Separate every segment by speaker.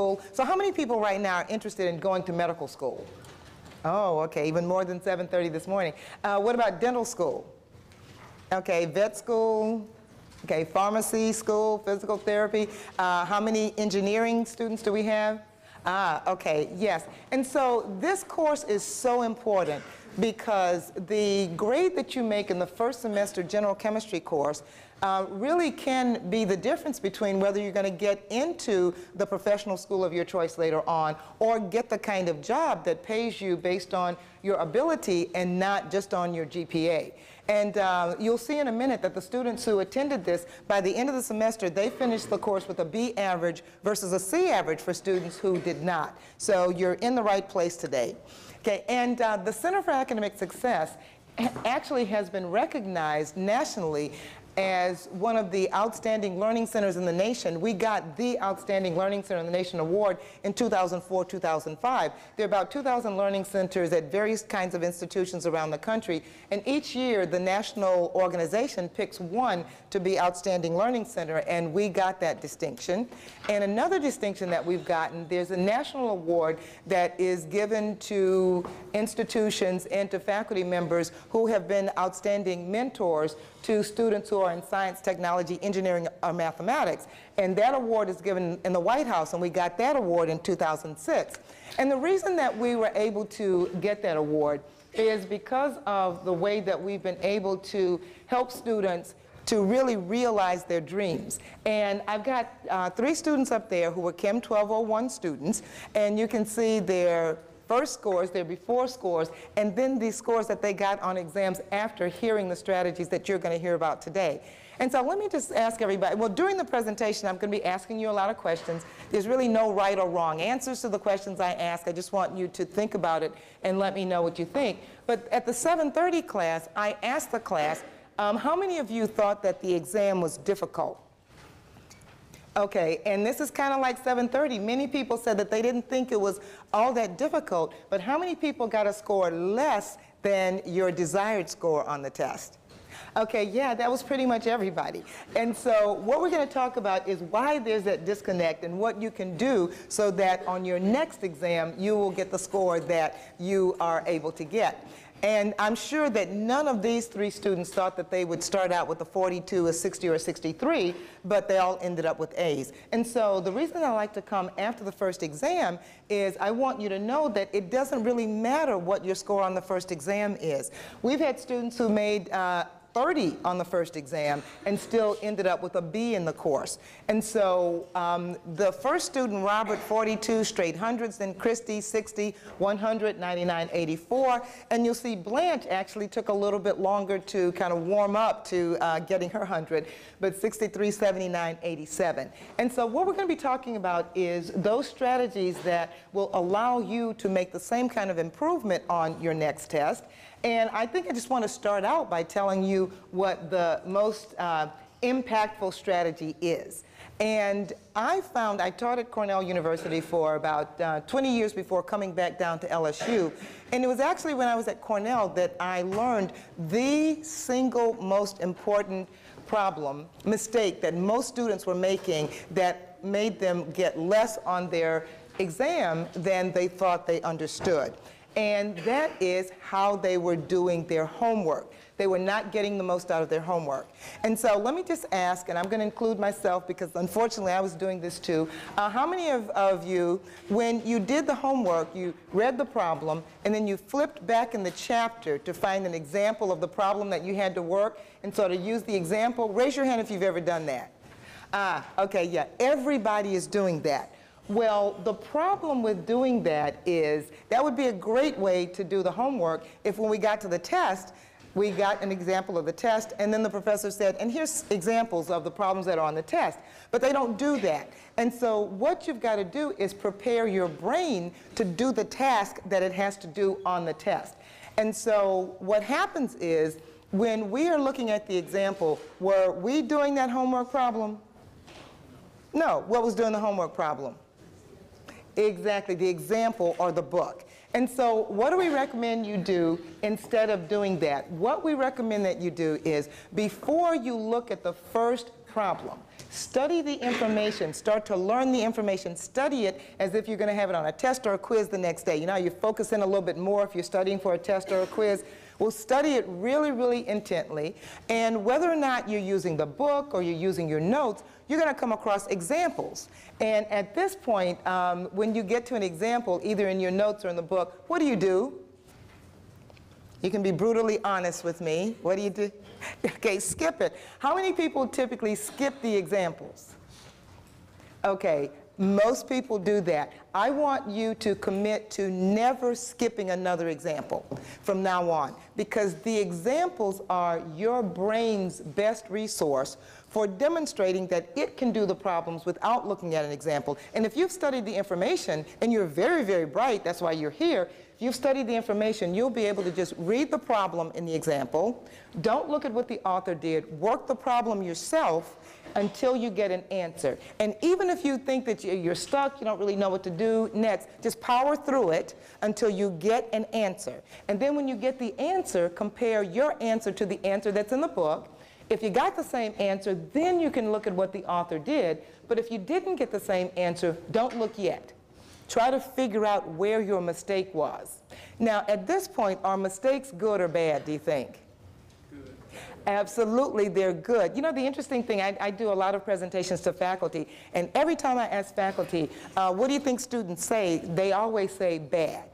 Speaker 1: So how many people right now are interested in going to medical school? Oh, okay, even more than 7:30 this morning. Uh, What about dental school? Okay, vet school, okay, pharmacy school, physical therapy. Uh, How many engineering students do we have? Ah, okay, yes. And so this course is so important because the grade that you make in the first semester general chemistry course uh, really can be the difference between whether you're going to get into the professional school of your choice later on or get the kind of job that pays you based on your ability and not just on your GPA. And uh, you'll see in a minute that the students who attended this, by the end of the semester, they finished the course with a B average versus a C average for students who did not. So you're in the right place today. Okay, and uh, the Center for Academic Success actually has been recognized nationally as one of the outstanding learning centers in the nation. We got the Outstanding Learning Center in the Nation award in 2004, 2005. There are about 2,000 learning centers at various kinds of institutions around the country, and each year the national organization picks one to be Outstanding Learning Center, and we got that distinction. And another distinction that we've gotten, there's a national award that is given to institutions and to faculty members who have been outstanding mentors to students who are in science, technology, engineering, or mathematics. And that award is given in the White House, and we got that award in 2006. And the reason that we were able to get that award is because of the way that we've been able to help students to really realize their dreams. And I've got uh, three students up there who were Chem 1201 students, and you can see their first scores, their before scores, and then the scores that they got on exams after hearing the strategies that you're going to hear about today. And so let me just ask everybody, well, during the presentation, I'm going to be asking you a lot of questions. There's really no right or wrong answers to the questions I ask. I just want you to think about it and let me know what you think. But at the 730 class, I asked the class, um, how many of you thought that the exam was difficult? Okay, and this is kind of like 730. Many people said that they didn't think it was all that difficult, but how many people got a score less than your desired score on the test? Okay, yeah, that was pretty much everybody. And so what we're going to talk about is why there's that disconnect and what you can do so that on your next exam you will get the score that you are able to get. And I'm sure that none of these three students thought that they would start out with a 42, a 60, or a 63, but they all ended up with A's. And so the reason I like to come after the first exam is I want you to know that it doesn't really matter what your score on the first exam is. We've had students who made uh, 30 on the first exam and still ended up with a B in the course. And so um, the first student, Robert, 42 straight hundreds, then Christy, 60, 100, 99, 84. And you'll see Blanche actually took a little bit longer to kind of warm up to uh, getting her 100, but 63, 79, 87. And so what we're going to be talking about is those strategies that will allow you to make the same kind of improvement on your next test. And I think I just want to start out by telling you what the most uh, impactful strategy is. And I found, I taught at Cornell University for about uh, 20 years before coming back down to LSU. And it was actually when I was at Cornell that I learned the single most important problem, mistake that most students were making that made them get less on their exam than they thought they understood and that is how they were doing their homework. They were not getting the most out of their homework. And so let me just ask, and I'm going to include myself because unfortunately I was doing this too. Uh, how many of, of you, when you did the homework, you read the problem, and then you flipped back in the chapter to find an example of the problem that you had to work and sort of use the example? Raise your hand if you've ever done that. Ah, okay, yeah, everybody is doing that. Well, the problem with doing that is that would be a great way to do the homework if when we got to the test, we got an example of the test, and then the professor said, and here's examples of the problems that are on the test. But they don't do that. And so what you've got to do is prepare your brain to do the task that it has to do on the test. And so what happens is, when we are looking at the example, were we doing that homework problem? No. What was doing the homework problem? Exactly, the example or the book. And so what do we recommend you do instead of doing that? What we recommend that you do is before you look at the first problem. Study the information, start to learn the information, study it as if you're going to have it on a test or a quiz the next day. You know, you focus in a little bit more if you're studying for a test or a quiz. Well, study it really, really intently, and whether or not you're using the book or you're using your notes, you're going to come across examples. And at this point, um, when you get to an example, either in your notes or in the book, what do you do? You can be brutally honest with me. What do you do? Okay, skip it. How many people typically skip the examples? Okay, most people do that. I want you to commit to never skipping another example from now on because the examples are your brain's best resource for demonstrating that it can do the problems without looking at an example. And if you've studied the information and you're very, very bright, that's why you're here, you've studied the information, you'll be able to just read the problem in the example, don't look at what the author did, work the problem yourself until you get an answer. And even if you think that you're stuck, you don't really know what to do next, just power through it until you get an answer. And then when you get the answer, compare your answer to the answer that's in the book, if you got the same answer, then you can look at what the author did. But if you didn't get the same answer, don't look yet. Try to figure out where your mistake was. Now, at this point, are mistakes good or bad, do you think? Absolutely, they're good. You know, the interesting thing, I, I, do a lot of presentations to faculty, and every time I ask faculty, uh, what do you think students say? They always say bad.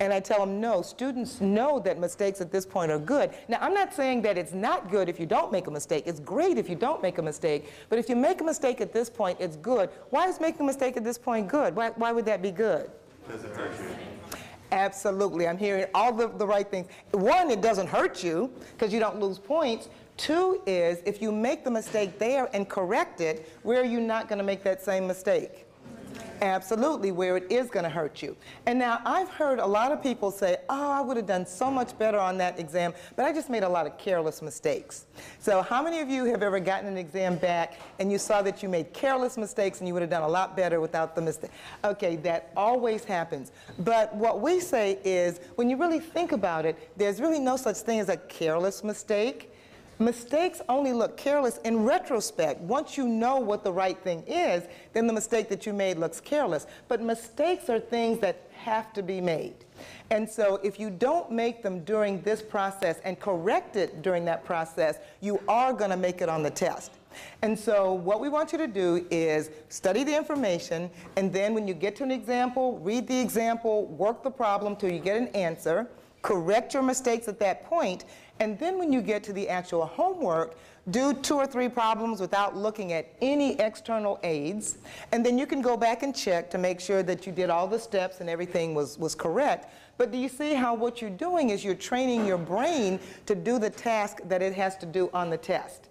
Speaker 1: And I tell them, no, students know that mistakes at this point are good. Now, I'm not saying that it's not good if you don't make a mistake. It's great if you don't make a mistake. But if you make a mistake at this point, it's good. Why is making a mistake at this point good? Why, why would that be good?
Speaker 2: Because.
Speaker 1: Absolutely. I'm hearing all the, the right things. One, it doesn't hurt you because you don't lose points. Two is if you make the mistake there and correct it, where are you not going to make that same mistake? Absolutely, where it is going to hurt you. And now I've heard a lot of people say, oh, I would have done so much better on that exam, but I just made a lot of careless mistakes. So how many of you have ever gotten an exam back and you saw that you made careless mistakes and you would have done a lot better without the mistake? Okay, that always happens. But what we say is, when you really think about it, there's really no such thing as a careless mistake. Mistakes only look careless in retrospect. Once you know what the right thing is, then the mistake that you made looks careless. But mistakes are things that have to be made. And so if you don't make them during this process and correct it during that process, you are going to make it on the test. And so what we want you to do is study the information, and then when you get to an example, read the example, work the problem till you get an answer, correct your mistakes at that point, and then when you get to the actual homework, do two or three problems without looking at any external aids. And then you can go back and check to make sure that you did all the steps and everything was, was correct. But do you see how what you're doing is you're training your brain to do the task that it has to do on the test?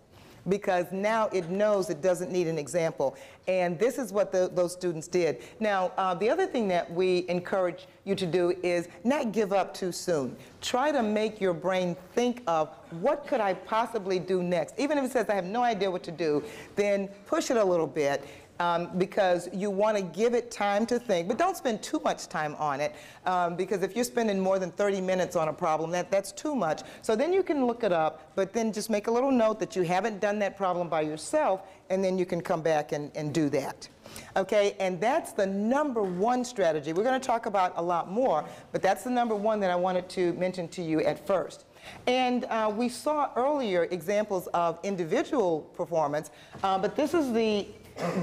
Speaker 1: Because now it knows it doesn't need an example. And this is what the, those students did. Now, uh, the other thing that we encourage you to do is not give up too soon. Try to make your brain think of what could I possibly do next. Even if it says I have no idea what to do, then push it a little bit um, because you want to give it time to think, but don't spend too much time on it um, because if you're spending more than 30 minutes on a problem, that, that's too much. So then you can look it up, but then just make a little note that you haven't done that problem by yourself, and then you can come back and, and do that. Okay, and that's the number one strategy. We're going to talk about a lot more, but that's the number one that I wanted to mention to you at first. And uh, we saw earlier examples of individual performance, uh, but this is the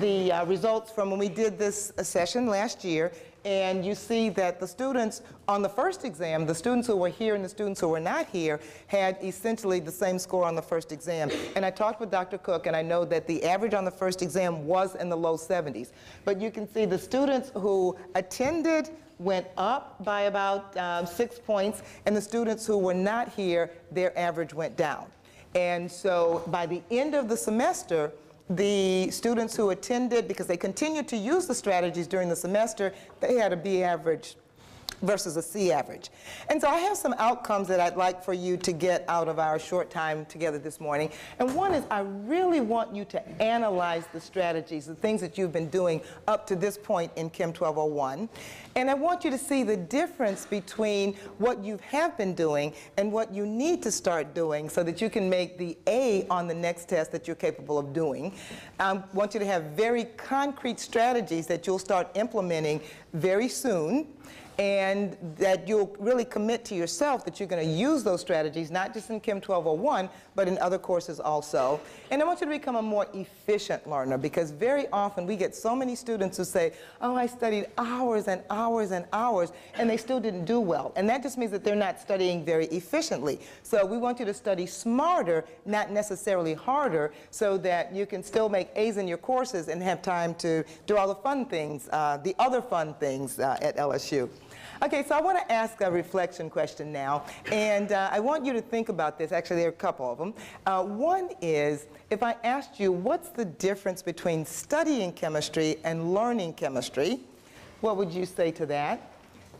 Speaker 1: the uh, results from when we did this uh, session last year, and you see that the students on the first exam, the students who were here and the students who were not here, had essentially the same score on the first exam. And I talked with Dr. Cook, and I know that the average on the first exam was in the low 70s. But you can see the students who attended went up by about um, six points, and the students who were not here, their average went down. And so by the end of the semester, the students who attended, because they continued to use the strategies during the semester, they had a B average versus a C average. And so I have some outcomes that I'd like for you to get out of our short time together this morning. And one is I really want you to analyze the strategies, the things that you've been doing up to this point in Chem 1201. And I want you to see the difference between what you have been doing and what you need to start doing so that you can make the A on the next test that you're capable of doing. I want you to have very concrete strategies that you'll start implementing very soon and that you'll really commit to yourself that you're going to use those strategies, not just in Chem 1201, but in other courses also. And I want you to become a more efficient learner because very often we get so many students who say, oh, I studied hours and hours and hours, and they still didn't do well. And that just means that they're not studying very efficiently. So we want you to study smarter, not necessarily harder, so that you can still make A's in your courses and have time to do all the fun things, uh, the other fun things uh, at LSU. Okay, so I want to ask a reflection question now, and uh, I want you to think about this. Actually, there are a couple of them. Uh, one is, if I asked you, what's the difference between studying chemistry and learning chemistry? What would you say to that?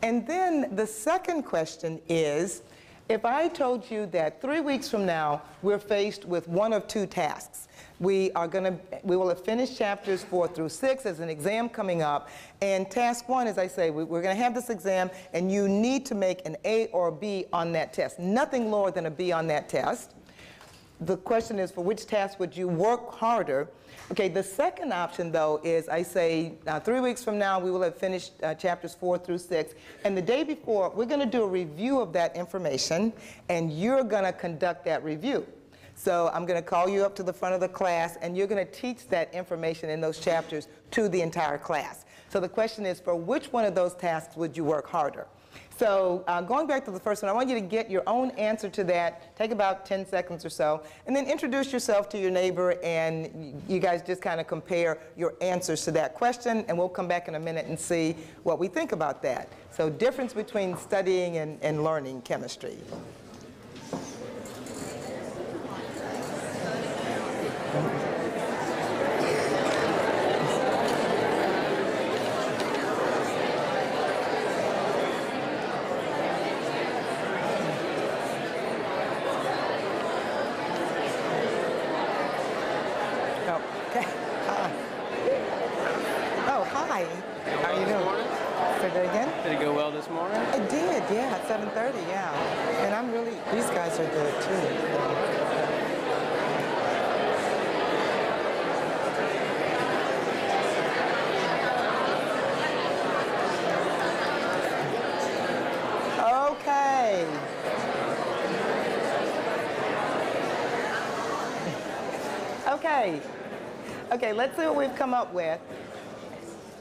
Speaker 1: And then the second question is, if I told you that three weeks from now, we're faced with one of two tasks. We are going to, we will have finished chapters four through six as an exam coming up. And task one, as I say, we, we're going to have this exam and you need to make an A or a B on that test. Nothing lower than a B on that test. The question is for which task would you work harder? Okay, the second option though is I say uh, three weeks from now we will have finished uh, chapters four through six and the day before we're going to do a review of that information and you're going to conduct that review. So I'm going to call you up to the front of the class, and you're going to teach that information in those chapters to the entire class. So the question is, for which one of those tasks would you work harder? So uh, going back to the first one, I want you to get your own answer to that. Take about 10 seconds or so, and then introduce yourself to your neighbor, and you guys just kind of compare your answers to that question, and we'll come back in a minute and see what we think about that. So difference between studying and, and learning chemistry. Okay. Okay, let's see what we've come up with.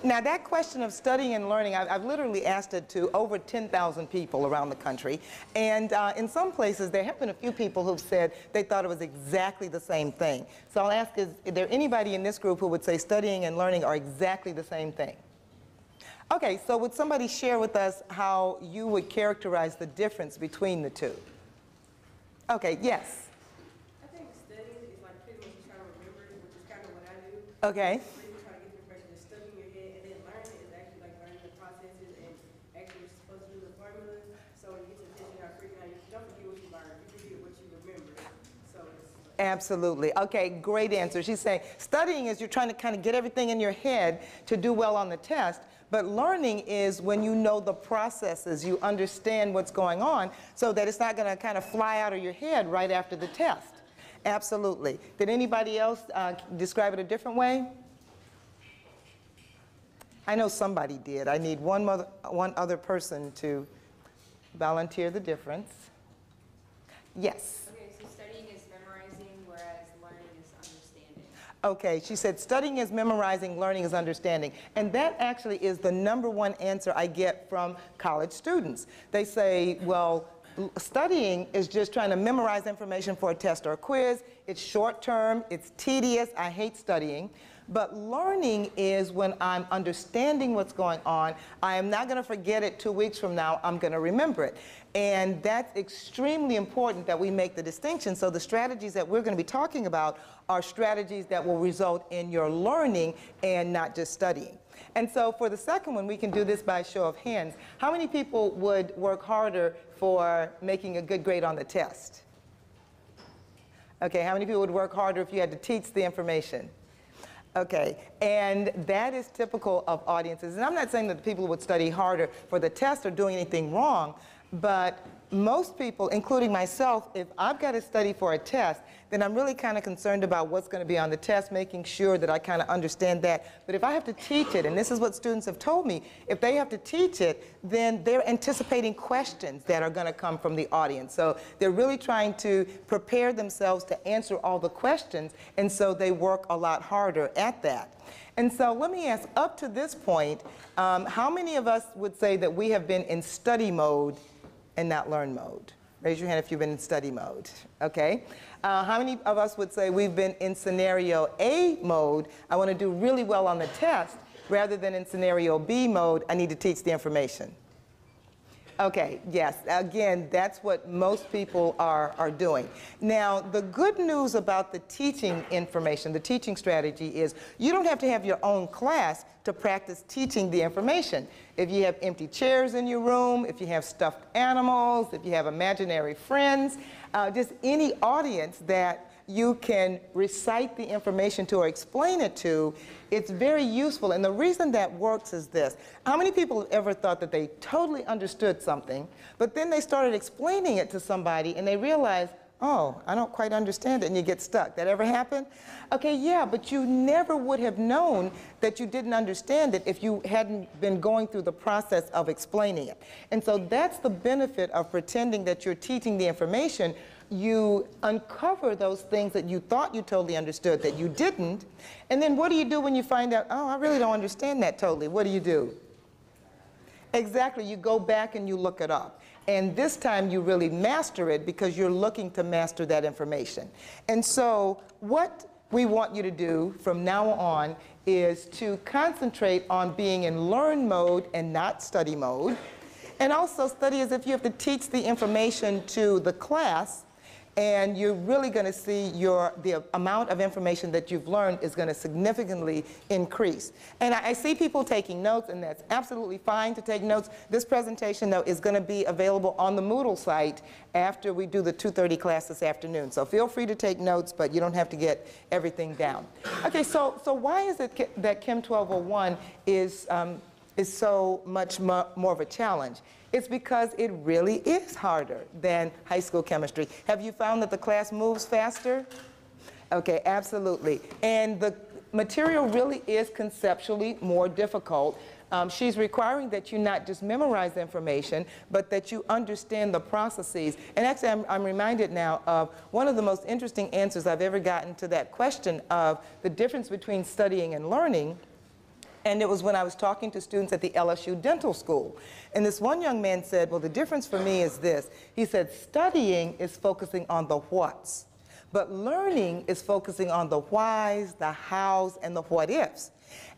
Speaker 1: Now that question of studying and learning, I've, I've literally asked it to over 10,000 people around the country. And uh, in some places, there have been a few people who've said they thought it was exactly the same thing. So I'll ask, is, is there anybody in this group who would say studying and learning are exactly the same thing? Okay, so would somebody share with us how you would characterize the difference between the two? Okay, yes. Okay. Absolutely. Okay, great answer. She's saying studying is you're trying to kind of get everything in your head to do well on the test, but learning is when you know the processes, you understand what's going on so that it's not going to kind of fly out of your head right after the test. Absolutely. Did anybody else uh, describe it a different way? I know somebody did. I need one, mother, one other person to volunteer the difference. Yes.
Speaker 2: Okay, so studying is memorizing, whereas learning is understanding.
Speaker 1: Okay, she said studying is memorizing, learning is understanding. And that actually is the number one answer I get from college students. They say, well, studying is just trying to memorize information for a test or a quiz. It's short term, it's tedious, I hate studying. But learning is when I'm understanding what's going on. I am not going to forget it two weeks from now. I'm going to remember it. And that's extremely important that we make the distinction. So the strategies that we're going to be talking about are strategies that will result in your learning and not just studying. And so for the second one, we can do this by show of hands. How many people would work harder for making a good grade on the test? Okay, how many people would work harder if you had to teach the information? Okay, and that is typical of audiences. And I'm not saying that the people who would study harder for the test are doing anything wrong, but most people, including myself, if I've got to study for a test, then I'm really kind of concerned about what's going to be on the test, making sure that I kind of understand that. But if I have to teach it, and this is what students have told me, if they have to teach it, then they're anticipating questions that are going to come from the audience. So they're really trying to prepare themselves to answer all the questions, and so they work a lot harder at that. And so let me ask, up to this point, um, how many of us would say that we have been in study mode and not learn mode? Raise your hand if you've been in study mode, okay? Uh, how many of us would say we've been in scenario A mode, I want to do really well on the test, rather than in scenario B mode, I need to teach the information? Okay, yes, again, that's what most people are, are doing. Now, the good news about the teaching information, the teaching strategy is you don't have to have your own class to practice teaching the information. If you have empty chairs in your room, if you have stuffed animals, if you have imaginary friends, uh, just any audience that you can recite the information to or explain it to, it's very useful. And the reason that works is this. How many people have ever thought that they totally understood something, but then they started explaining it to somebody and they realized, oh, I don't quite understand it, and you get stuck. That ever happen? Okay, yeah, but you never would have known that you didn't understand it if you hadn't been going through the process of explaining it. And so that's the benefit of pretending that you're teaching the information you uncover those things that you thought you totally understood that you didn't. And then what do you do when you find out, oh, I really don't understand that totally? What do you do? Exactly, you go back and you look it up. And this time you really master it because you're looking to master that information. And so what we want you to do from now on is to concentrate on being in learn mode and not study mode. And also study as if you have to teach the information to the class and you're really going to see your, the amount of information that you've learned is going to significantly increase. And I, I, see people taking notes, and that's absolutely fine to take notes. This presentation, though, is going to be available on the Moodle site after we do the 2.30 class this afternoon. So feel free to take notes, but you don't have to get everything down. Okay, so, so why is it that Chem 1201 is, um, is so much more of a challenge? It's because it really is harder than high school chemistry. Have you found that the class moves faster? Okay, absolutely. And the material really is conceptually more difficult. Um, she's requiring that you not just memorize information, but that you understand the processes. And actually, I'm, I'm, reminded now of one of the most interesting answers I've ever gotten to that question of the difference between studying and learning and it was when I was talking to students at the LSU Dental School. And this one young man said, well, the difference for me is this. He said, studying is focusing on the whats, but learning is focusing on the whys, the hows, and the what ifs.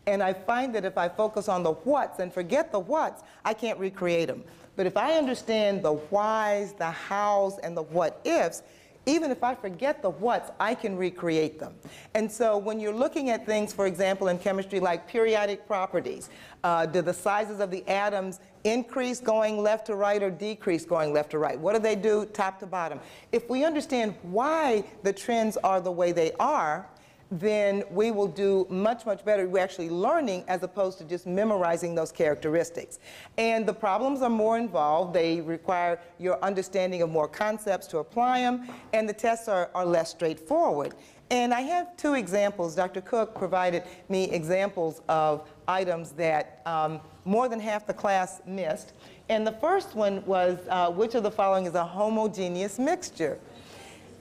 Speaker 1: And I find that if I focus on the whats and forget the whats, I can't recreate them. But if I understand the whys, the hows, and the what ifs, even if I forget the whats, I can recreate them. And so when you're looking at things, for example, in chemistry like periodic properties, uh, do the sizes of the atoms increase going left to right or decrease going left to right? What do they do top to bottom? If we understand why the trends are the way they are, then we will do much, much better. We're actually learning as opposed to just memorizing those characteristics. And the problems are more involved. They require your understanding of more concepts to apply them, and the tests are, are less straightforward. And I have two examples. Dr. Cook provided me examples of items that um, more than half the class missed. And the first one was, uh, which of the following is a homogeneous mixture?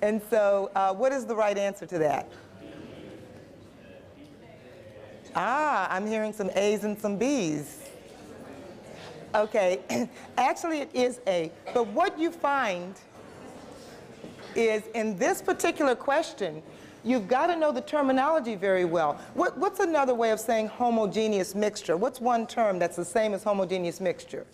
Speaker 1: And so uh, what is the right answer to that? Ah, I'm hearing some A's and some B's. Okay, actually it is A. But what you find is in this particular question, you've got to know the terminology very well. What, what's another way of saying homogeneous mixture? What's one term that's the same as homogeneous mixture?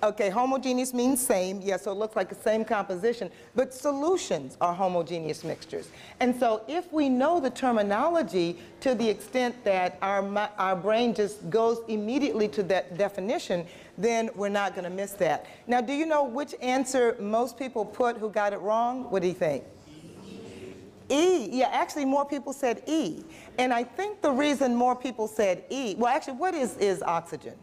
Speaker 1: Okay, homogeneous means same, yes, so it looks like the same composition, but solutions are homogeneous mixtures. And so if we know the terminology to the extent that our, our brain just goes immediately to that definition, then we're not going to miss that. Now, do you know which answer most people put who got it wrong? What do you think? E, yeah, actually more people said E. And I think the reason more people said E, well, actually, what is, is oxygen?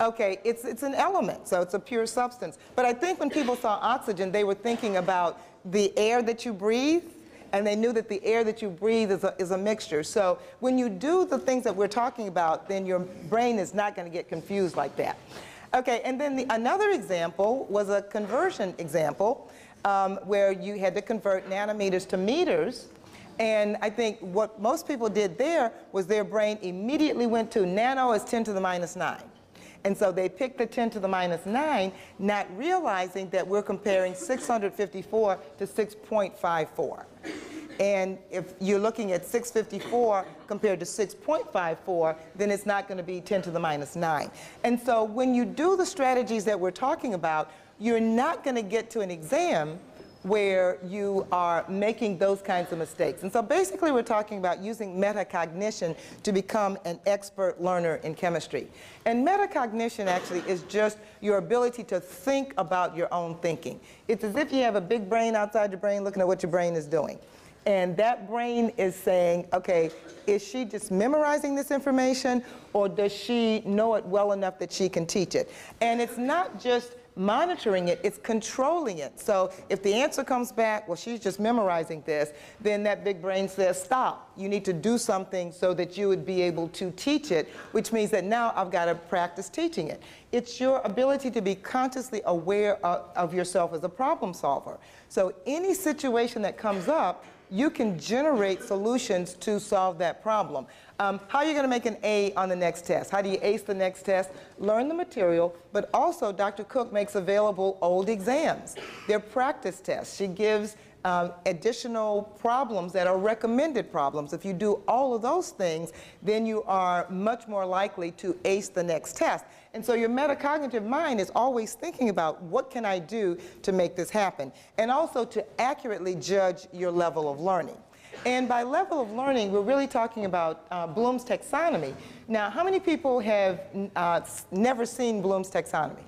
Speaker 1: Okay, it's, it's an element, so it's a pure substance. But I think when people saw oxygen, they were thinking about the air that you breathe, and they knew that the air that you breathe is a, is a mixture. So when you do the things that we're talking about, then your brain is not going to get confused like that. Okay, and then the, another example was a conversion example um, where you had to convert nanometers to meters. And I think what most people did there was their brain immediately went to nano is 10 to the minus 9. And so they picked the 10 to the minus 9, not realizing that we're comparing 654 to 6.54. And if you're looking at 654 compared to 6.54, then it's not going to be 10 to the minus 9. And so when you do the strategies that we're talking about, you're not going to get to an exam where you are making those kinds of mistakes. And so basically we're talking about using metacognition to become an expert learner in chemistry. And metacognition actually is just your ability to think about your own thinking. It's as if you have a big brain outside your brain looking at what your brain is doing. And that brain is saying, okay, is she just memorizing this information or does she know it well enough that she can teach it? And it's not just monitoring it, it's controlling it. So if the answer comes back, well, she's just memorizing this, then that big brain says, stop. You need to do something so that you would be able to teach it, which means that now I've got to practice teaching it. It's your ability to be consciously aware of, of yourself as a problem solver. So any situation that comes up, you can generate solutions to solve that problem. Um, how are you going to make an A on the next test? How do you ace the next test? Learn the material, but also Dr. Cook makes available old exams. They're practice tests. She gives um, additional problems that are recommended problems. If you do all of those things, then you are much more likely to ace the next test. And so your metacognitive mind is always thinking about what can I do to make this happen, and also to accurately judge your level of learning. And by level of learning, we're really talking about uh, Bloom's taxonomy. Now, how many people have uh, never seen Bloom's taxonomy?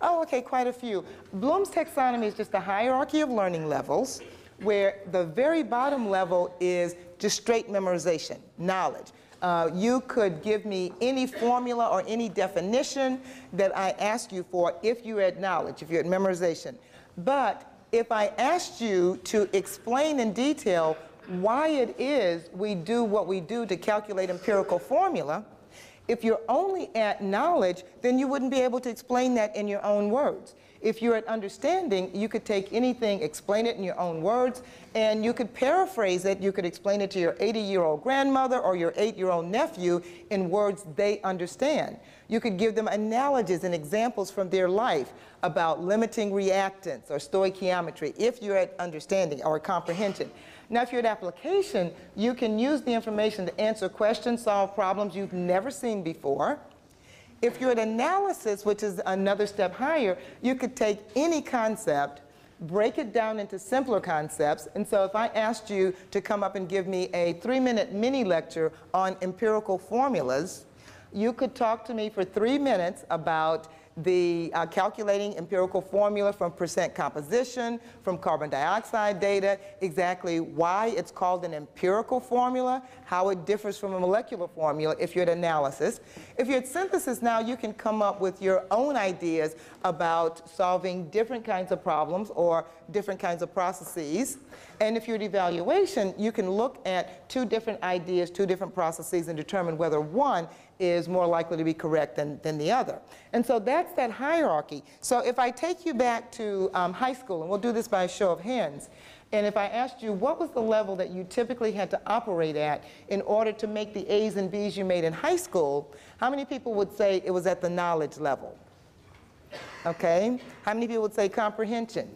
Speaker 1: Oh, okay, quite a few. Bloom's taxonomy is just a hierarchy of learning levels where the very bottom level is just straight memorization, knowledge. Uh, you could give me any formula or any definition that I ask you for if you had knowledge, if you had memorization. But if I asked you to explain in detail why it is we do what we do to calculate empirical formula, if you're only at knowledge, then you wouldn't be able to explain that in your own words. If you're at understanding, you could take anything, explain it in your own words, and you could paraphrase it. You could explain it to your 80-year-old grandmother or your 8-year-old nephew in words they understand. You could give them analogies and examples from their life about limiting reactants or stoichiometry if you're at understanding or comprehension. Now, if you're at application, you can use the information to answer questions, solve problems you've never seen before. If you're at analysis, which is another step higher, you could take any concept, break it down into simpler concepts. And so if I asked you to come up and give me a three-minute mini lecture on empirical formulas, you could talk to me for three minutes about the uh, calculating empirical formula from percent composition, from carbon dioxide data, exactly why it's called an empirical formula, how it differs from a molecular formula if you're at analysis. If you're at synthesis now, you can come up with your own ideas about solving different kinds of problems or different kinds of processes. And if you're at evaluation, you can look at two different ideas, two different processes, and determine whether one is more likely to be correct than, than the other. And so that's that hierarchy. So if I take you back to um, high school, and we'll do this by a show of hands, and if I asked you what was the level that you typically had to operate at in order to make the A's and B's you made in high school, how many people would say it was at the knowledge level? Okay? How many people would say comprehension?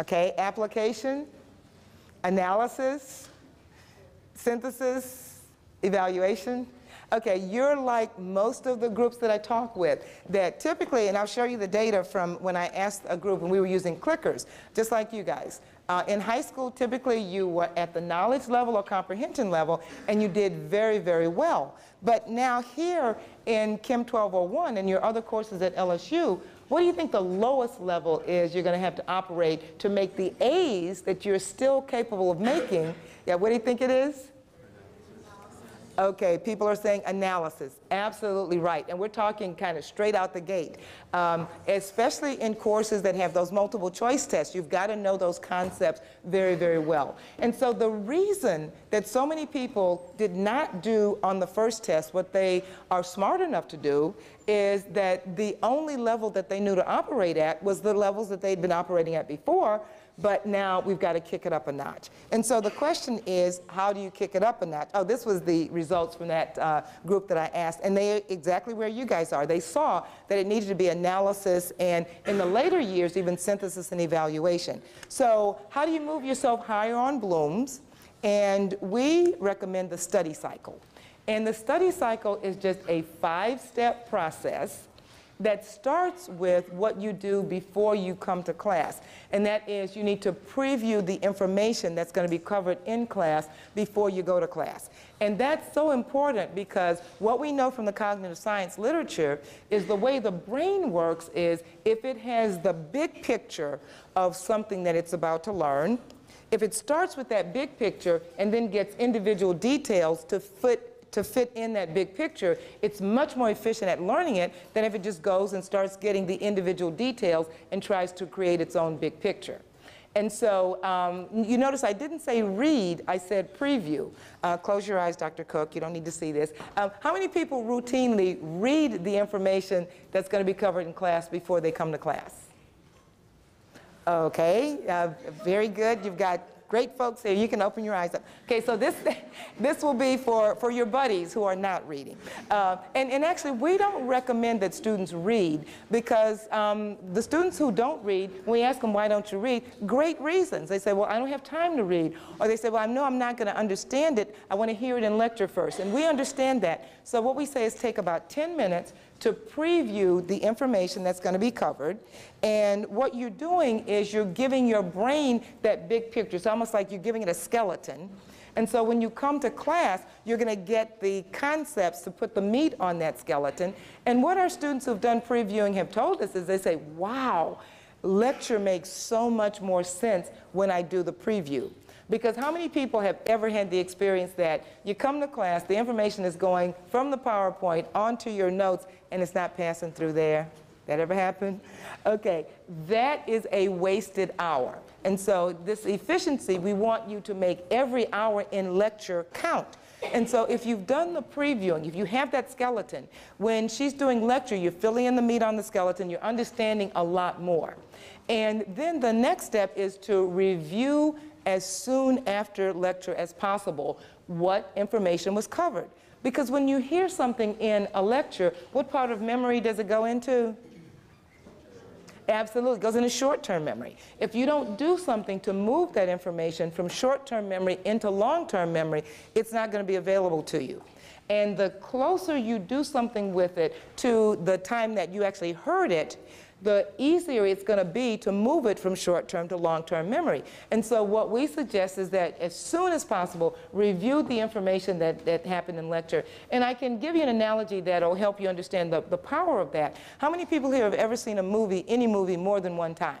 Speaker 1: Okay, application, analysis, synthesis, evaluation. Okay, you're like most of the groups that I talk with, that typically, and I'll show you the data from when I asked a group and we were using clickers, just like you guys. Uh, in high school, typically you were at the knowledge level or comprehension level, and you did very, very well. But now here in Chem 1201 and your other courses at LSU, what do you think the lowest level is you're going to have to operate to make the A's that you're still capable of making? Yeah, what do you think it is? Okay, people are saying analysis. Absolutely right. And we're talking kind of straight out the gate. Um, especially in courses that have those multiple choice tests, you've got to know those concepts very, very well. And so the reason that so many people did not do on the first test what they are smart enough to do is that the only level that they knew to operate at was the levels that they'd been operating at before, but now we've got to kick it up a notch. And so the question is, how do you kick it up a notch? Oh, this was the results from that uh, group that I asked, and they exactly where you guys are. They saw that it needed to be analysis and in the later years, even synthesis and evaluation. So how do you move yourself higher on Bloom's? And we recommend the study cycle. And the study cycle is just a five-step process that starts with what you do before you come to class. And that is you need to preview the information that's going to be covered in class before you go to class. And that's so important because what we know from the cognitive science literature is the way the brain works is if it has the big picture of something that it's about to learn, if it starts with that big picture and then gets individual details to fit to fit in that big picture, it's much more efficient at learning it than if it just goes and starts getting the individual details and tries to create its own big picture. And so um, you notice I didn't say read, I said preview. Uh, close your eyes, Dr. Cook, you don't need to see this. Um, how many people routinely read the information that's going to be covered in class before they come to class? Okay, uh, very good. You've got great folks here. You can open your eyes up. Okay, so this, this will be for, for your buddies who are not reading. Uh, and, and actually, we don't recommend that students read because um, the students who don't read, we ask them, why don't you read? Great reasons. They say, well, I don't have time to read. Or they say, well, I know I'm not going to understand it. I want to hear it in lecture first. And we understand that. So what we say is take about 10 minutes to preview the information that's going to be covered. And what you're doing is you're giving your brain that big picture. It's almost like you're giving it a skeleton. And so when you come to class, you're going to get the concepts to put the meat on that skeleton. And what our students who've done previewing have told us is they say, wow, lecture makes so much more sense when I do the preview. Because how many people have ever had the experience that you come to class, the information is going from the PowerPoint onto your notes, and it's not passing through there? That ever happened? Okay, that is a wasted hour. And so this efficiency, we want you to make every hour in lecture count. And so if you've done the previewing, if you have that skeleton, when she's doing lecture, you're filling in the meat on the skeleton, you're understanding a lot more. And then the next step is to review as soon after lecture as possible what information was covered. Because when you hear something in a lecture, what part of memory does it go into? Absolutely, it goes into short-term memory. If you don't do something to move that information from short-term memory into long-term memory, it's not going to be available to you. And the closer you do something with it to the time that you actually heard it, the easier it's going to be to move it from short-term to long-term memory. And so what we suggest is that as soon as possible, review the information that, that happened in lecture. And I can give you an analogy that will help you understand the, the power of that. How many people here have ever seen a movie, any movie, more than one time?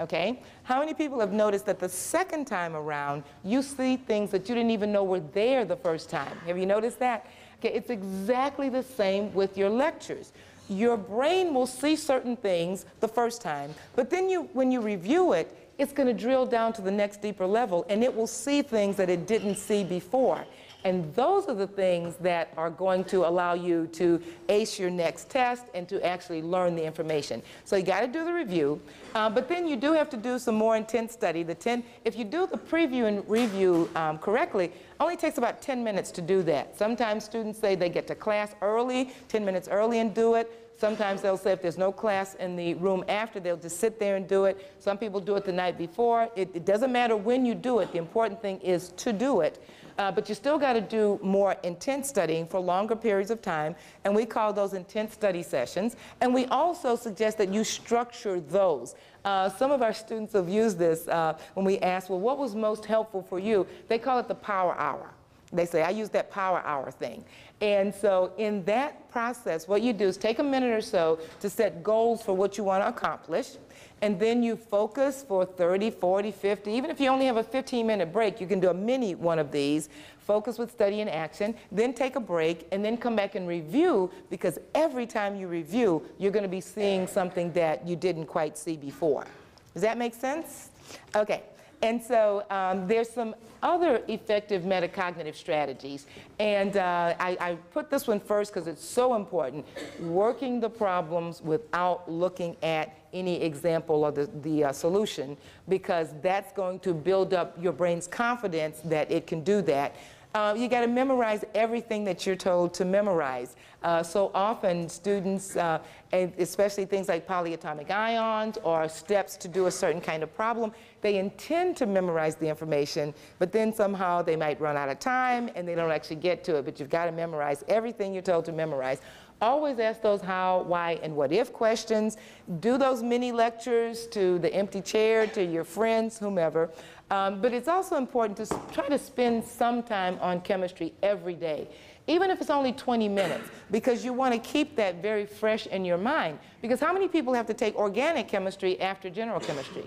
Speaker 1: Okay? How many people have noticed that the second time around, you see things that you didn't even know were there the first time? Have you noticed that? Okay, it's exactly the same with your lectures your brain will see certain things the first time, but then you, when you review it, it's going to drill down to the next deeper level and it will see things that it didn't see before. And those are the things that are going to allow you to ace your next test and to actually learn the information. So you got to do the review, uh, but then you do have to do some more intense study. The 10, if you do the preview and review um, correctly, Only takes about 10 minutes to do that. Sometimes students say they get to class early, 10 minutes early and do it. Sometimes they'll say if there's no class in the room after, they'll just sit there and do it. Some people do it the night before. It, it doesn't matter when you do it. The important thing is to do it. Uh, but you still got to do more intense studying for longer periods of time, and we call those intense study sessions. And we also suggest that you structure those. Uh, some of our students have used this uh, when we ask, well, what was most helpful for you? They call it the power hour. They say, I use that power hour thing. And so in that process, what you do is take a minute or so to set goals for what you want to accomplish. And then you focus for 30, 40, 50. Even if you only have a 15 minute break, you can do a mini one of these. Focus with study and action, then take a break, and then come back and review because every time you review, you're going to be seeing something that you didn't quite see before. Does that make sense? Okay. And so um, there's some other effective metacognitive strategies. And uh, I, I, put this one first because it's so important. Working the problems without looking at any example of the, the uh, solution because that's going to build up your brain's confidence that it can do that. Uh, you got to memorize everything that you're told to memorize. Uh, so often students, uh, especially things like polyatomic ions or steps to do a certain kind of problem, they intend to memorize the information, but then somehow they might run out of time and they don't actually get to it. But you've got to memorize everything you're told to memorize. Always ask those how, why, and what if questions. Do those mini lectures to the empty chair, to your friends, whomever. Um, but it's also important to try to spend some time on chemistry every day, even if it's only 20 minutes, because you want to keep that very fresh in your mind. Because how many people have to take organic chemistry after general chemistry?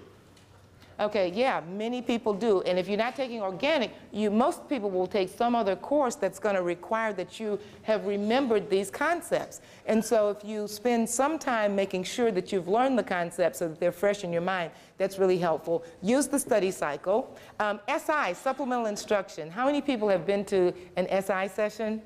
Speaker 1: Okay, yeah, many people do. And if you're not taking organic, you, most people will take some other course that's going to require that you have remembered these concepts. And so if you spend some time making sure that you've learned the concepts so that they're fresh in your mind, that's really helpful. Use the study cycle. Um, SI, supplemental instruction. How many people have been to an SI session?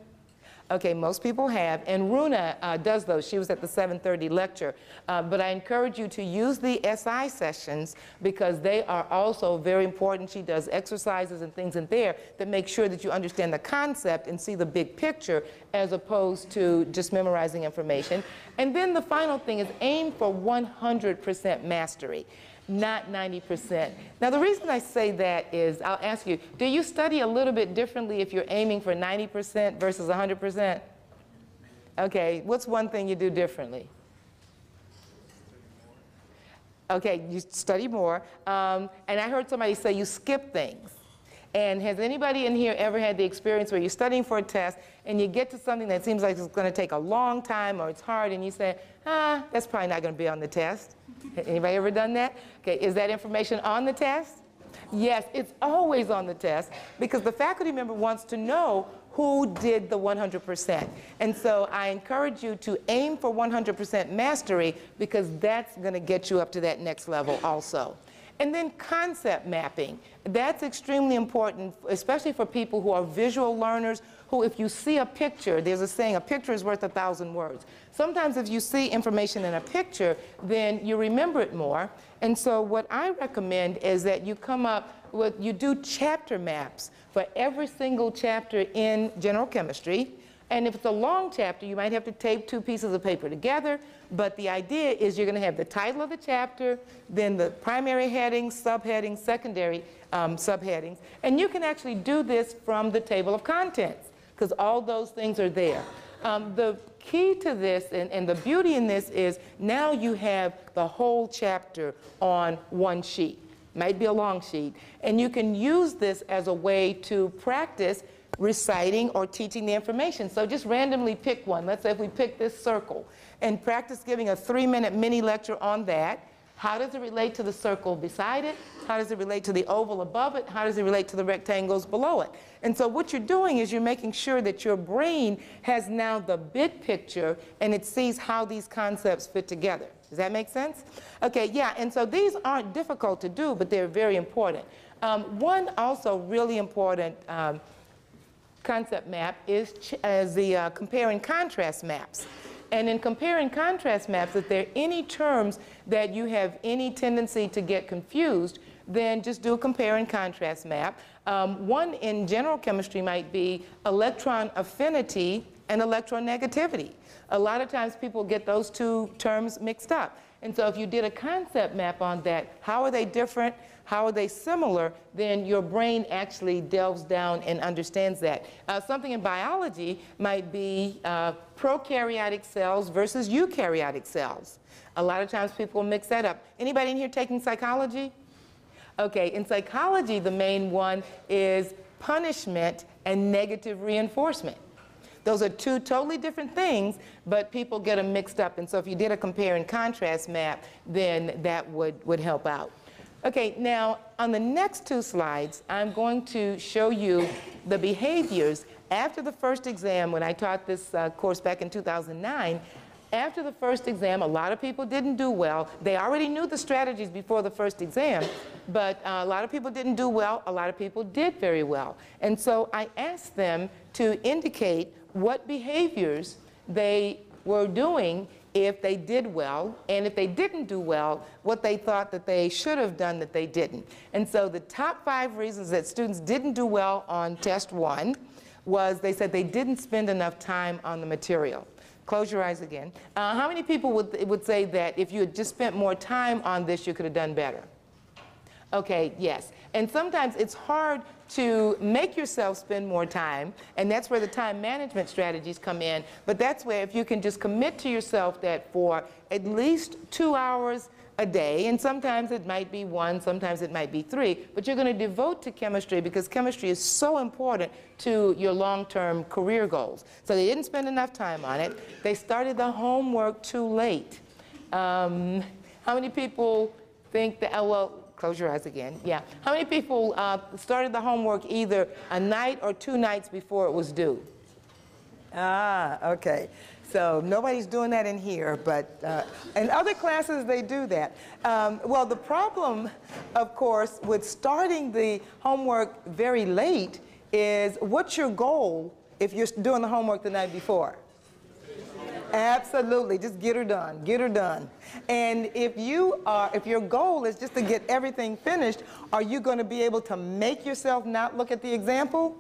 Speaker 1: Okay, most people have, and Runa uh, does those. She was at the 7:30 lecture. Uh, but I encourage you to use the SI sessions because they are also very important. She does exercises and things in there that make sure that you understand the concept and see the big picture as opposed to just memorizing information. And then the final thing is aim for 100% mastery not 90%. Now, the reason I say that is, I'll ask you, do you study a little bit differently if you're aiming for 90% versus 100%? Okay, what's one thing you do differently? Okay, you study more. Um, and I heard somebody say you skip things. And has anybody in here ever had the experience where you're studying for a test and you get to something that seems like it's going to take a long time or it's hard and you say, ah, that's probably not going to be on the test? Anybody ever done that? Okay, is that information on the test? Yes, it's always on the test because the faculty member wants to know who did the 100%. And so I encourage you to aim for 100% mastery because that's going to get you up to that next level also. And then concept mapping. That's extremely important, especially for people who are visual learners, who if you see a picture, there's a saying, a picture is worth a thousand words. Sometimes if you see information in a picture, then you remember it more. And so what I recommend is that you come up with, you do chapter maps for every single chapter in general chemistry. And if it's a long chapter, you might have to tape two pieces of paper together. But the idea is you're going to have the title of the chapter, then the primary headings, subheadings, secondary um, subheadings. And you can actually do this from the table of contents because all those things are there. Um, the key to this and, and the beauty in this is now you have the whole chapter on one sheet. Might be a long sheet. And you can use this as a way to practice reciting or teaching the information. So just randomly pick one. Let's say if we pick this circle and practice giving a three minute mini lecture on that. How does it relate to the circle beside it? How does it relate to the oval above it? How does it relate to the rectangles below it? And so what you're doing is you're making sure that your brain has now the big picture and it sees how these concepts fit together. Does that make sense? Okay, yeah, and so these aren't difficult to do, but they're very important. Um, one also really important um, concept map is, is the uh, compare and contrast maps. And in compare and contrast maps, if there are any terms that you have any tendency to get confused, then just do a compare and contrast map. Um, one in general chemistry might be electron affinity and electronegativity. A lot of times people get those two terms mixed up. And so if you did a concept map on that, how are they different? How are they similar? Then your brain actually delves down and understands that. Uh, something in biology might be uh, prokaryotic cells versus eukaryotic cells. A lot of times people mix that up. Anybody in here taking psychology? Okay, in psychology, the main one is punishment and negative reinforcement. Those are two totally different things, but people get them mixed up. And so if you did a compare and contrast map, then that would, would help out. Okay, now on the next two slides, I'm going to show you the behaviors after the first exam when I taught this uh, course back in 2009 after the first exam, a lot of people didn't do well. They already knew the strategies before the first exam, but uh, a lot of people didn't do well. A lot of people did very well. And so I asked them to indicate what behaviors they were doing if they did well, and if they didn't do well, what they thought that they should have done that they didn't. And so the top five reasons that students didn't do well on test one was they said they didn't spend enough time on the material. Close your eyes again. Uh, how many people would, would say that if you had just spent more time on this, you could have done better? Okay, yes. And sometimes it's hard to make yourself spend more time, and that's where the time management strategies come in. But that's where if you can just commit to yourself that for at least two hours a day, and sometimes it might be one, sometimes it might be three, but you're going to devote to chemistry because chemistry is so important to your long-term career goals. So they didn't spend enough time on it. They started the homework too late. Um, how many people think that, oh, well, close your eyes again, yeah. How many people uh, started the homework either a night or two nights before it was due? Ah, okay. So nobody's doing that in here, but uh, in other classes they do that. Um, well, the problem, of course, with starting the homework very late is what's your goal if you're doing the homework the night before? Absolutely, just get her done, get her done. And if you are, if your goal is just to get everything finished, are you going to be able to make yourself not look at the example?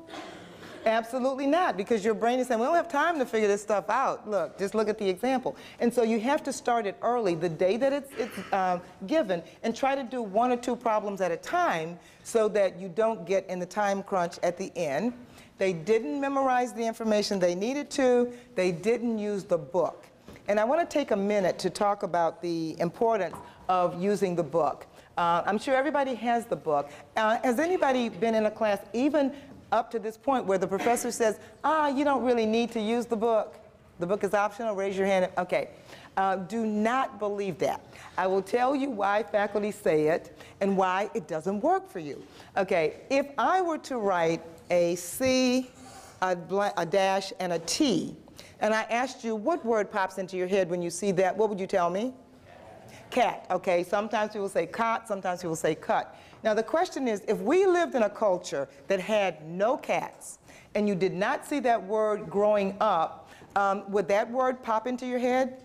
Speaker 1: Absolutely not, because your brain is saying, we don't have time to figure this stuff out. Look, just look at the example. And so you have to start it early, the day that it's, it's uh, given, and try to do one or two problems at a time so that you don't get in the time crunch at the end. They didn't memorize the information they needed to. They didn't use the book. And I want to take a minute to talk about the importance of using the book. Uh, I'm sure everybody has the book. Uh, has anybody been in a class, even up to this point where the professor says, ah, you don't really need to use the book. The book is optional, raise your hand. Okay. Uh, do not believe that. I will tell you why faculty say it and why it doesn't work for you. Okay, if I were to write a C, a, a dash, and a T, and I asked you what word pops into your head when you see that, what would you tell me? Cat, okay. Sometimes people say cot, sometimes people say cut. Now the question is, if we lived in a culture that had no cats, and you did not see that word growing up, um, would that word pop into your head?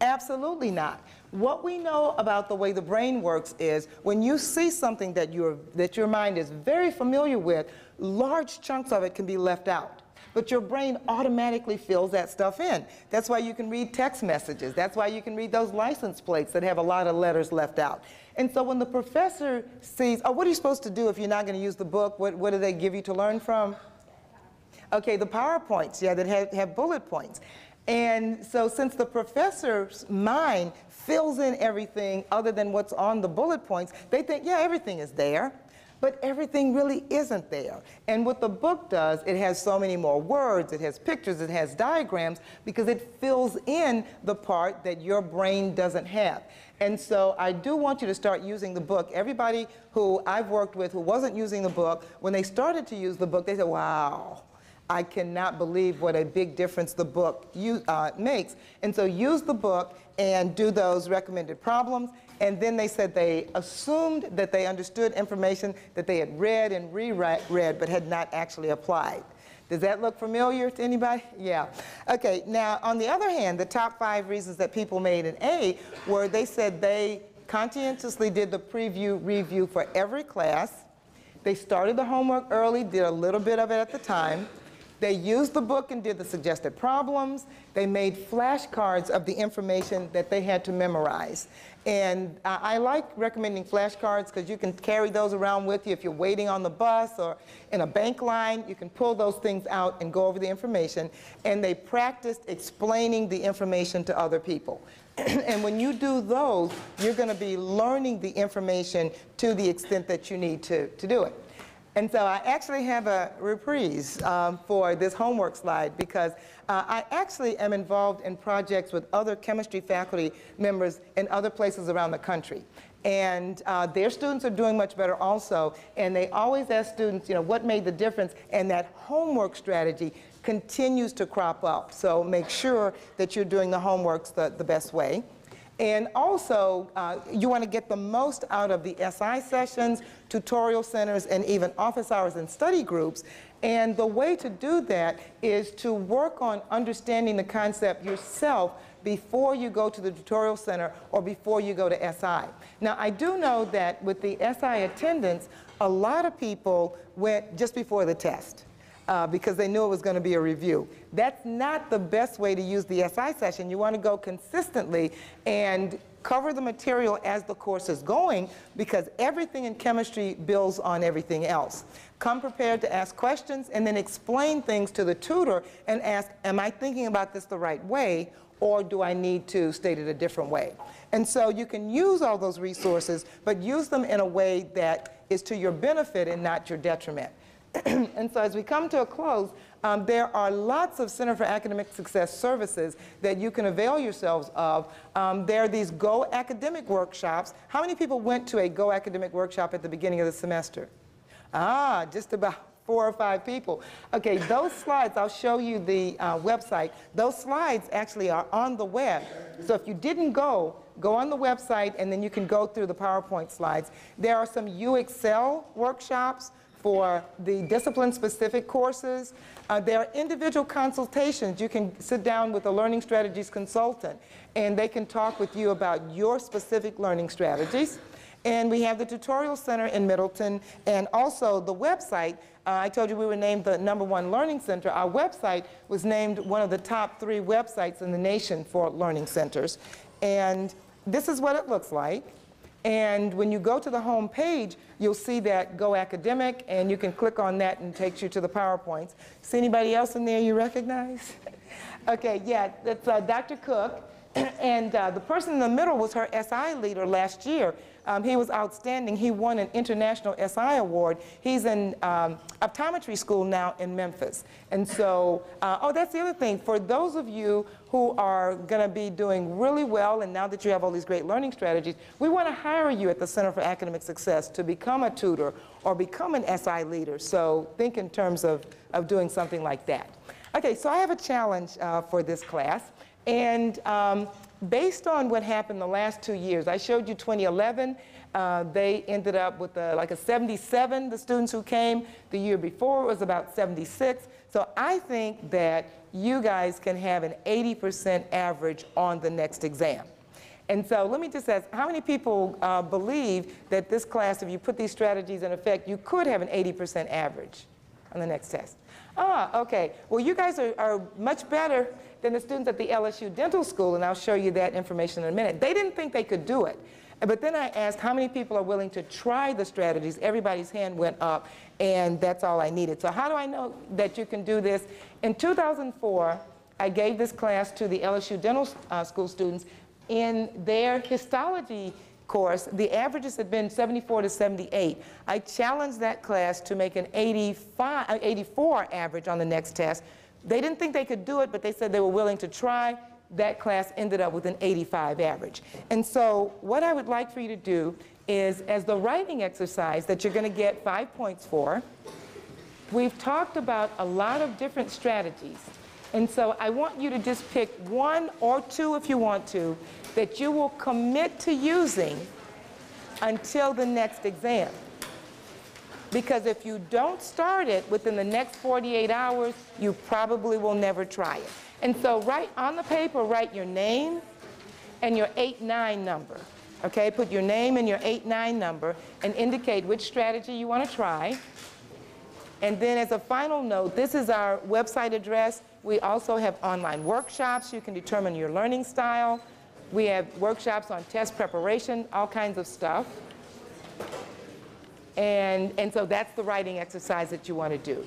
Speaker 1: Absolutely not. What we know about the way the brain works is when you see something that, you that your mind is very familiar with, large chunks of it can be left out but your brain automatically fills that stuff in. That's why you can read text messages. That's why you can read those license plates that have a lot of letters left out. And so when the professor sees, oh, what are you supposed to do if you're not going to use the book? What, what do they give you to learn from? Okay, the PowerPoints, yeah, that have, have bullet points. And so since the professor's mind fills in everything other than what's on the bullet points, they think, yeah, everything is there but everything really isn't there. And what the book does, it has so many more words, it has pictures, it has diagrams, because it fills in the part that your brain doesn't have. And so I do want you to start using the book. Everybody who I've worked with who wasn't using the book, when they started to use the book, they said, wow, I cannot believe what a big difference the book you, uh, makes. And so use the book and do those recommended problems and then they said they assumed that they understood information that they had read and reread but had not actually applied. Does that look familiar to anybody? Yeah. Okay, now on the other hand, the top five reasons that people made an A were they said they conscientiously did the preview review for every class. They started the homework early, did a little bit of it at the time. They used the book and did the suggested problems. They made flashcards of the information that they had to memorize. And I, I like recommending flashcards because you can carry those around with you if you're waiting on the bus or in a bank line. You can pull those things out and go over the information. And they practiced explaining the information to other people. and when you do those, you're going to be learning the information to the extent that you need to, to do it. And so I actually have a reprise um, for this homework slide because uh, I actually am involved in projects with other chemistry faculty members in other places around the country. And uh, their students are doing much better also. And they always ask students, you know, what made the difference? And that homework strategy continues to crop up. So make sure that you're doing the homeworks the, the best way. And also, uh, you want to get the most out of the SI sessions, tutorial centers, and even office hours and study groups. And the way to do that is to work on understanding the concept yourself before you go to the tutorial center or before you go to SI. Now, I do know that with the SI attendance, a lot of people went just before the test uh, because they knew it was going to be a review. That's not the best way to use the SI session. You want to go consistently and cover the material as the course is going because everything in chemistry builds on everything else. Come prepared to ask questions and then explain things to the tutor and ask, am I thinking about this the right way or do I need to state it a different way? And so you can use all those resources, but use them in a way that is to your benefit and not your detriment. and so as we come to a close, um, there are lots of Center for Academic Success services that you can avail yourselves of. Um, there are these Go Academic workshops. How many people went to a Go Academic workshop at the beginning of the semester? Ah, just about four or five people. Okay, those slides, I'll show you the uh, website. Those slides actually are on the web. So if you didn't go, go on the website and then you can go through the PowerPoint slides. There are some UExcel workshops for the discipline-specific courses. Uh, there are individual consultations. You can sit down with a learning strategies consultant, and they can talk with you about your specific learning strategies. And we have the Tutorial Center in Middleton, and also the website. Uh, I told you we were named the number one learning center. Our website was named one of the top three websites in the nation for learning centers. And this is what it looks like. And when you go to the home page, you'll see that Go Academic, and you can click on that and takes you to the PowerPoints. See anybody else in there you recognize? okay, yeah, that's uh, Dr. Cook. and uh, the person in the middle was her SI leader last year. Um, he was outstanding. He won an international SI award. He's in um, optometry school now in Memphis. And so, uh, oh, that's the other thing. For those of you who are going to be doing really well, and now that you have all these great learning strategies, we want to hire you at the Center for Academic Success to become a tutor or become an SI leader. So think in terms of, of doing something like that. Okay, so I have a challenge uh, for this class. And um, based on what happened the last two years, I showed you 2011. Uh, they ended up with a, like a 77, the students who came. The year before was about 76. So I think that you guys can have an 80% average on the next exam. And so let me just ask, how many people uh, believe that this class, if you put these strategies in effect, you could have an 80% average on the next test? Ah, okay. Well, you guys are, are much better than the students at the LSU Dental School, and I'll show you that information in a minute. They didn't think they could do it. But then I asked how many people are willing to try the strategies. Everybody's hand went up, and that's all I needed. So how do I know that you can do this? In 2004, I gave this class to the LSU Dental uh, School students. In their histology course, the averages had been 74 to 78. I challenged that class to make an 85, uh, 84 average on the next test. They didn't think they could do it, but they said they were willing to try. That class ended up with an 85 average. And so what I would like for you to do is, as the writing exercise that you're going to get five points for, we've talked about a lot of different strategies. And so I want you to just pick one or two, if you want to, that you will commit to using until the next exam. Because if you don't start it within the next 48 hours, you probably will never try it. And so write on the paper, write your name and your 8-9 number. Okay, put your name and your 8-9 number and indicate which strategy you want to try. And then as a final note, this is our website address. We also have online workshops. You can determine your learning style. We have workshops on test preparation, all kinds of stuff. And, and so that's the writing exercise that you want to do.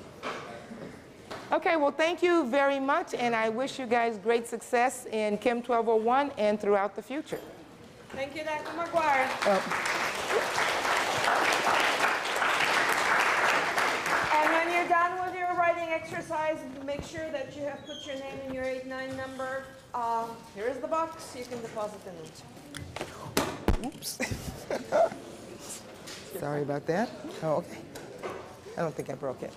Speaker 1: Okay, well, thank you very much, and I wish you guys great success in Chem 1201 and throughout the future.
Speaker 3: Thank you, Dr. McGuire. And when you're done with your writing exercise, make sure that you have put your name and your 89 number. Uh, Here is the box, you can deposit in it.
Speaker 1: Oops. Sorry about that. Oh, okay. I don't think I broke it.